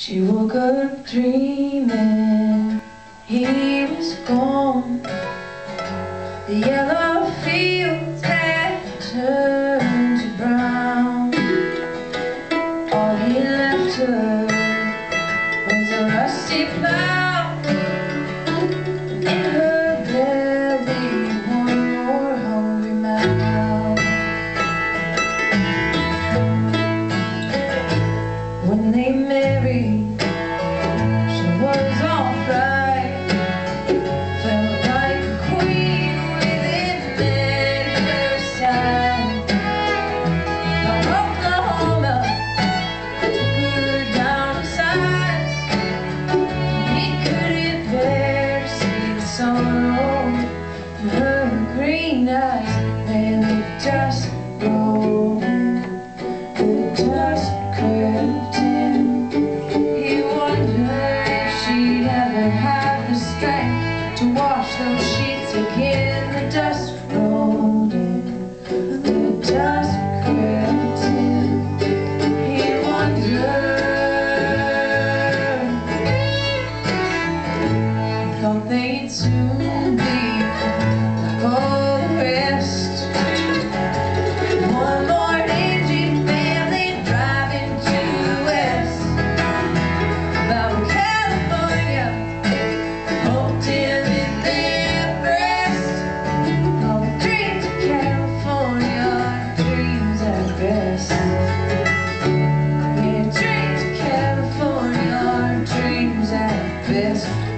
She woke up dreaming he was gone. The yellow fields had turned to brown. All he left her was a rusty plow. In her belly, one more hungry mouth. When they night and it just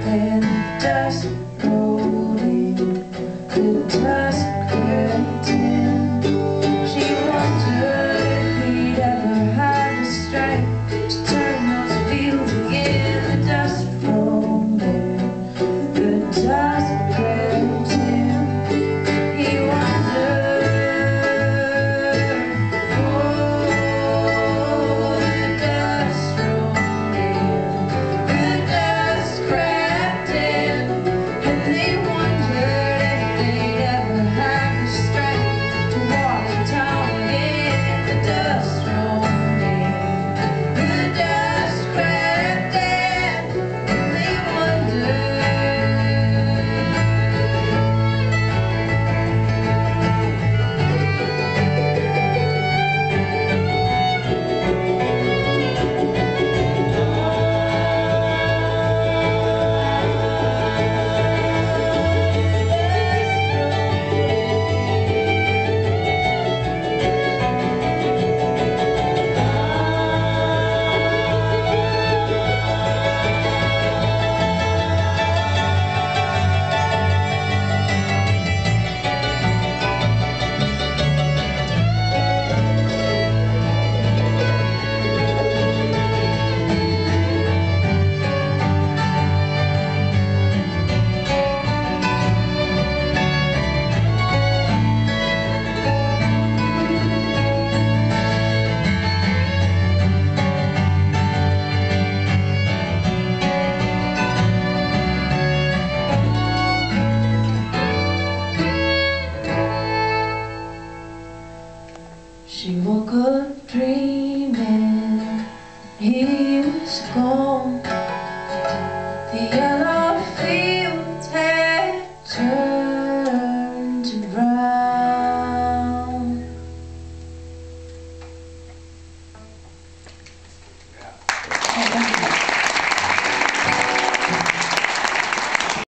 and dust. dreaming he was gone.